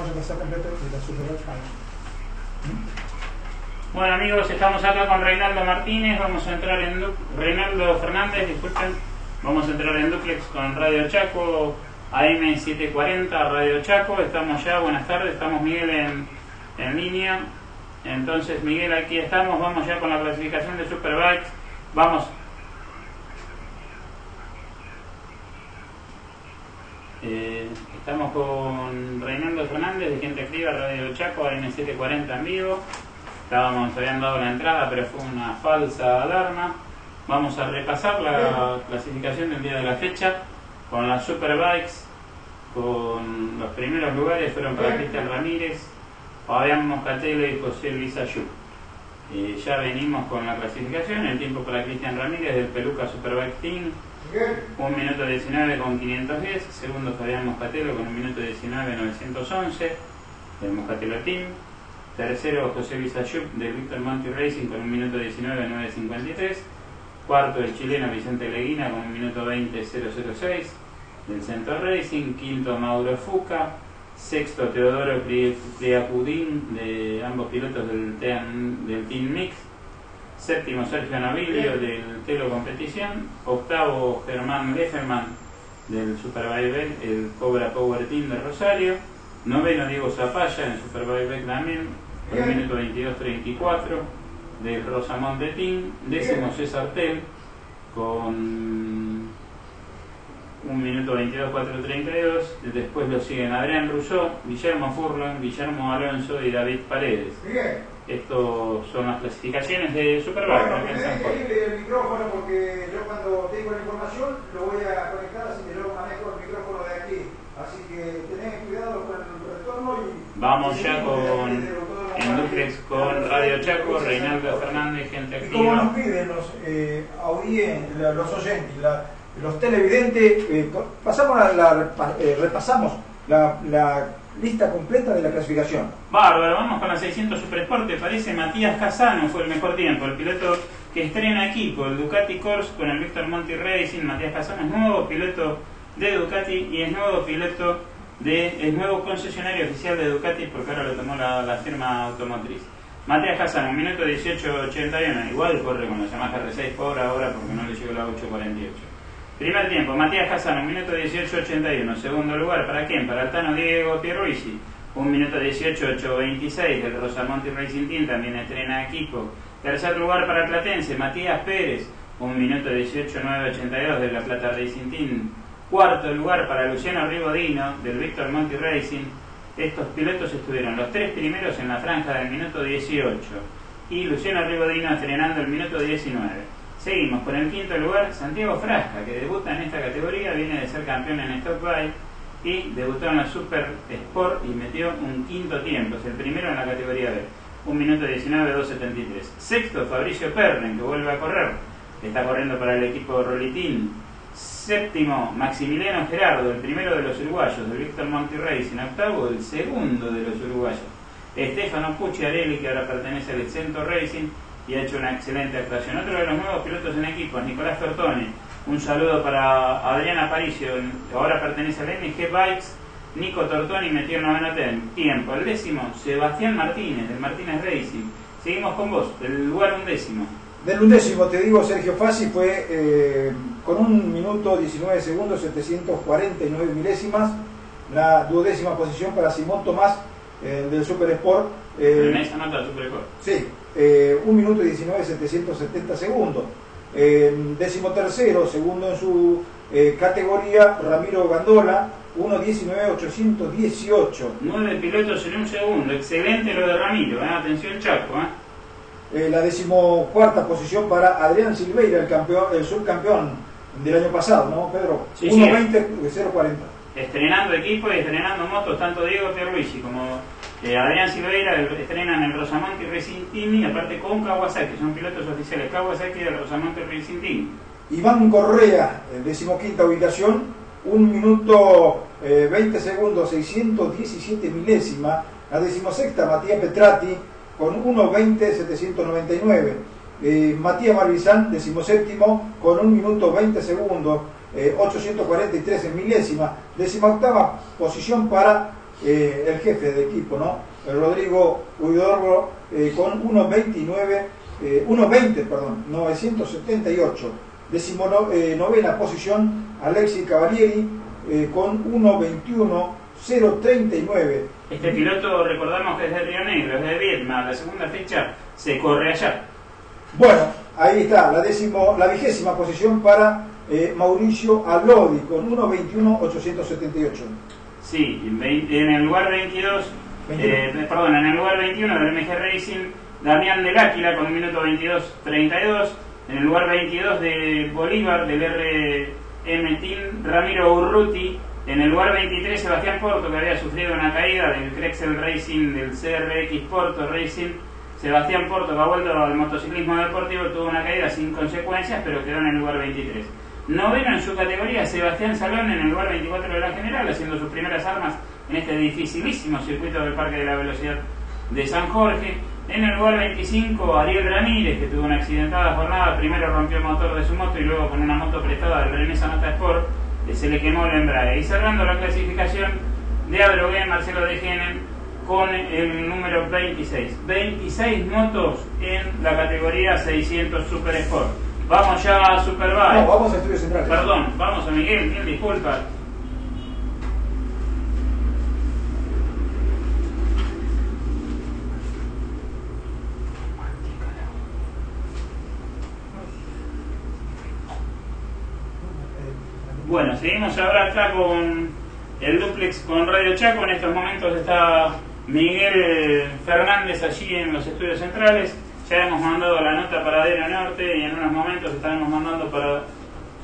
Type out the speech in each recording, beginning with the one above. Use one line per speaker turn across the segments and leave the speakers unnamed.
la Superbike
Bueno amigos, estamos acá con Reinaldo Martínez, vamos a entrar en Reinaldo Fernández, disculpen, vamos a entrar en duplex con Radio Chaco, AM740, Radio Chaco, estamos ya, buenas tardes, estamos Miguel en, en línea, entonces Miguel aquí estamos, vamos ya con la clasificación de Superbikes, vamos Eh, estamos con Reinaldo Fernández de Gente Activa, Radio Chaco, AM740 en vivo. Estábamos, habían dado la entrada, pero fue una falsa alarma. Vamos a repasar la clasificación del día de la fecha con las Superbikes. Con los primeros lugares fueron para Cristian Ramírez, Fabián Moscatello y José Luis Ayú. Eh, ya venimos con la clasificación, el tiempo para Cristian Ramírez del Peluca Superbike Team. 1 minuto 19 con 510, segundo Fabián Moscatelo con 1 minuto 19 911 del Moscatelo Team, tercero José Visayup del Victor Monti Racing con 1 minuto 19 953, cuarto el chileno Vicente Leguina con 1 minuto 20 006 del Centro Racing, quinto Mauro Fuca, sexto Teodoro Priacudín de ambos pilotos del, del Team Mix, Séptimo Sergio Navilio del Telo Competición. Octavo Germán Lefferman del Superbike el Cobra Power Team de Rosario. Noveno Diego Zapaya en Superbike también, el minuto 22.34 del Rosamonte Team. Décimo César Tel con un minuto 22, 4.32. Después lo siguen Adrián Rousseau, Guillermo Furlan, Guillermo Alonso y David Paredes. Estos son las clasificaciones de Superbike.
Bueno, el micrófono porque yo cuando tengo la información lo voy a conectar así que yo manejo el micrófono de aquí. Así que tenés cuidado con el retorno y...
Vamos ya con con Radio Chaco, Reinaldo Fernández, gente activa.
¿Cómo nos piden los, eh, los oyentes, los televidentes? Eh, pasamos la, eh, repasamos la, la lista completa de la clasificación.
Bárbaro, vamos con la 600 Super Sport. ¿Te parece? Matías Casano fue el mejor tiempo, el piloto que estrena equipo, el Ducati Corse con el Victor Monti Racing. Matías Casano es nuevo piloto de Ducati y es nuevo piloto de, es nuevo concesionario oficial de Ducati porque ahora lo tomó la, firma automotriz. Matías Casano, minuto 18.81, igual corre con la Yamaha R6 por ahora porque no le llegó la 8.48. Primer tiempo, Matías Casano, un minuto 18.81. Segundo lugar, ¿para quién? Para Altano Diego Pierruisi. Un minuto 18.826 del Rosamonte Racing Team, también estrena equipo. Tercer lugar para Platense, Matías Pérez. Un minuto 18.982 de La Plata Racing Team. Cuarto lugar para Luciano Ribodino del Víctor Monti Racing. Estos pilotos estuvieron los tres primeros en la franja del minuto 18 y Luciano Ribodino estrenando el minuto 19. Seguimos con el quinto lugar, Santiago Frasca, que debuta en esta categoría, viene de ser campeón en Stock Bike y debutó en la Super Sport y metió un quinto tiempo, es el primero en la categoría B, 1 minuto 19, 2.73. Sexto, Fabricio Perren, que vuelve a correr, está corriendo para el equipo Rolitín. Séptimo, Maximiliano Gerardo, el primero de los uruguayos, del Víctor Monti Racing. Octavo, el segundo de los uruguayos, Estefano Pucciarelli, que ahora pertenece al Excento Racing y ha hecho una excelente actuación. Otro de los nuevos pilotos en equipo, Nicolás Tortoni. Un saludo para Adriana Aparicio, ahora pertenece al MG Bikes. Nico Tortoni metió en noveno tiempo. El décimo, Sebastián Martínez, del Martínez Racing. Seguimos con vos, del lugar undécimo.
Del undécimo, te digo, Sergio Fassi fue eh, con un minuto 19 segundos, 749 milésimas. La duodécima posición para Simón Tomás eh, del Super Sport.
Eh, nota Super Sport?
Sí, eh, 1 minuto y 19, 770 segundos. Eh, décimo tercero, segundo en su eh, categoría, Ramiro Gandola, 1.19, 818.
Nueve pilotos en un segundo, excelente lo de Ramiro, ¿eh? atención Chaco.
la decimocuarta posición para Adrián Silveira, el, campeón, el subcampeón del año pasado, ¿no, Pedro?
Sí,
1.20, 0.40.
Estrenando equipo y estrenando motos, tanto Diego Pierluisi como eh, Adrián Silveira estrenan el Rosamonte Racing Team aparte con Kawasaki, son pilotos oficiales Kawasaki del Rosamonte Racing Team.
Iván Correa, decimoquinta ubicación, 1 minuto 20 eh, segundos, 617 milésima. La decimosexta, Matías Petrati, con 1.20, 799. Eh, Matías Marvizán, decimoséptimo, con 1 minuto 20 segundos, 843 en milésima. Decimoctava posición para eh, el jefe de equipo, ¿no? Rodrigo Huidorro con 1.29, 1.20, perdón, 978. Decimo novena posición, Alexi Cavalieri con 1.21, 0.39.
Este piloto, recordamos que es de Río Negro, es de Vietnam, la segunda fecha se corre allá.
Bueno, ahí está, la, décimo, la vigésima posición para eh, Mauricio Alodi con 1.21.878.
Sí, en el lugar 22, eh, perdón, en el lugar 21 del MG Racing, Damián del Áquila con 1 minuto 22.32. En el lugar 22 de Bolívar del RM Team, Ramiro Urruti en el lugar 23, Sebastián Porto, que había sufrido una caída del Crexel Racing, del CRX Porto Racing. Sebastián Porto, que ha vuelto al motociclismo deportivo, tuvo una caída sin consecuencias, pero quedó en el lugar 23. Noveno en su categoría, Sebastián Salón en el lugar 24 de la general, haciendo sus primeras armas en este dificilísimo circuito del Parque de la Velocidad de San Jorge. En el lugar 25, Ariel Ramírez, que tuvo una accidentada jornada, primero rompió el motor de su moto y luego con una moto prestada del René Sanata Sport se le quemó el embrague. Y cerrando la clasificación de Adrogué, Marcelo de Genen con el número 26. 26 motos en la categoría 600 Super Sport. Vamos ya a Superbike.
No, vamos a Estudios Centrales.
Perdón, vamos a Miguel, mil disculpas. Bueno, seguimos ahora acá con el duplex con Radio Chaco. En estos momentos está Miguel Fernández allí en los estudios centrales. Ya hemos mandado la nota para Adena Norte y en unos momentos estaremos mandando para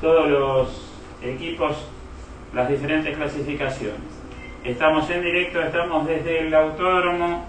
todos los equipos las diferentes clasificaciones. Estamos en directo, estamos desde el autódromo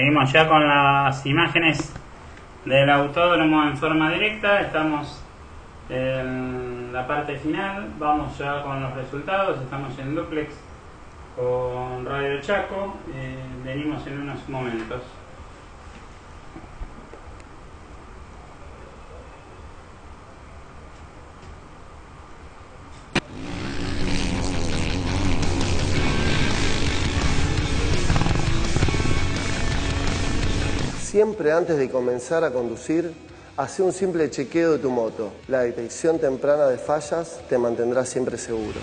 Seguimos ya con las imágenes del autódromo en forma directa. Estamos en la parte final. Vamos ya con los resultados. Estamos en duplex con Radio Chaco. Eh, venimos en unos momentos.
Siempre antes de comenzar a conducir, hace un simple chequeo de tu moto. La detección temprana de fallas te mantendrá siempre seguro.